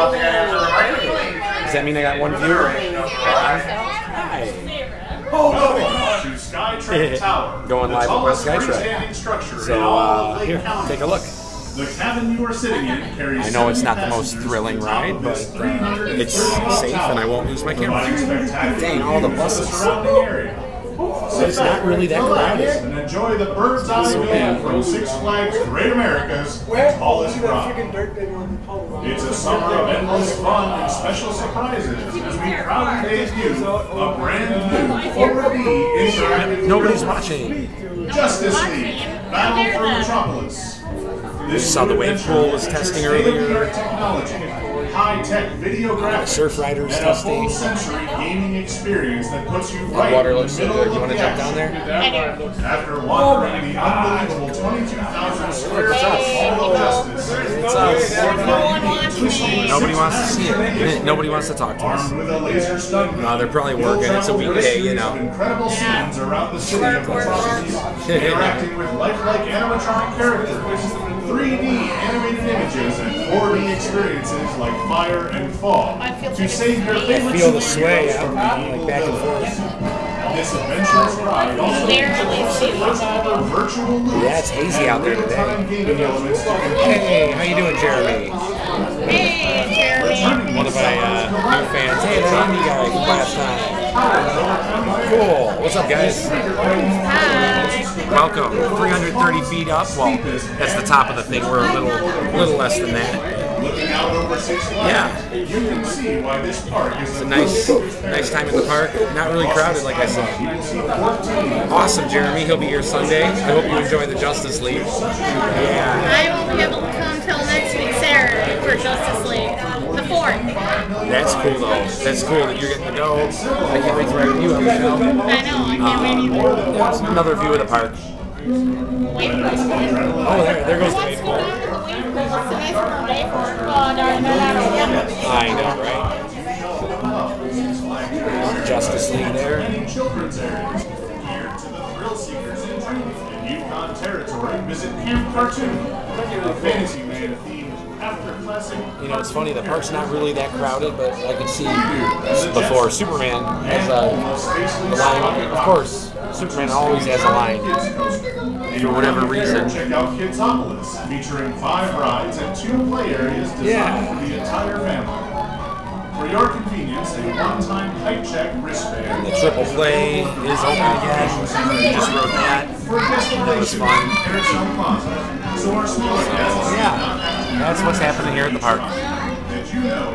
Does that mean I got one viewer? Hi. Welcome to Sky Trek Tower. Going live tallest with Sky Trek. freestanding So, uh, here, take a look. The cabin you are sitting in carries I know it's not the most thrilling to the top ride, but uh, it's safe and I won't lose my camera. Dang, all the buses. surrounding area. It's not really that crowded. and enjoy the bird's eye view from Six Flags Great America's tallest ride. It's a summer of endless fun and special surprises as we proudly debut a brand new 4D interactive Nobody's watching. Justice League Battle for Metropolis. This Saw the new wave pool was testing earlier. technology, high-tech video graphics, Surf Riders and testing. a full-sensory gaming experience that puts you right water in the looks so middle good. of You wanna the jump down action. there? After wandering the unbelievable 22,000 square feet Nobody wants to see it. Nobody wants to talk to us. armed with a laser stun No, they're probably working. It's a weekday, you know. Incredible scenes around the city of interacting with lifelike animatronic characters, 3D animated images, and 4D experiences like fire and fog. To save your favorite Feel the superheroes sway from out, the like evil back and villains. forth. This ride also Barely features see virtual loops Yeah, it's hazy out there today. gaming elements to Hey, how you doing, Jeremy? Hey, Jeremy. One of my uh, new fans. Hey, that Andy guy from last time. Cool. What's up, guys? Hi. Welcome. 330 feet up. Well, that's the top of the thing. We're a little, little less than that. Looking out over Six Flags, Yeah. you can see why this park is It's a nice, nice time in the park. Not really crowded, like I said. Awesome, Jeremy. He'll be here Sunday. I hope you enjoy the Justice League. Yeah. I won't be able to come till next week Saturday for Justice League, the fourth. That's cool, though. That's cool that you're getting to go. I can't wait to ride with you on the show. I know, I can't wait um, either. Yeah, another view of the park. Wait for us. Oh, there, there goes the Let's I know, right? Justice League there. children's areas geared to the thrill seekers in. Yukon territory, visit Cartoon, a classic. You know, it's funny, the park's not really that crowded, but I could see before Superman has a, a line. Of course, Superman always has a line for whatever reason. Check out KidZopolis, featuring five rides and two play areas designed Yeah. for the entire family. For your convenience, a one-time height check wristband. The triple play is open again. Just wrote that. For destination fun. Carousel Plaza. So our smaller guests Yeah, that's what's happening here at the park. Did you know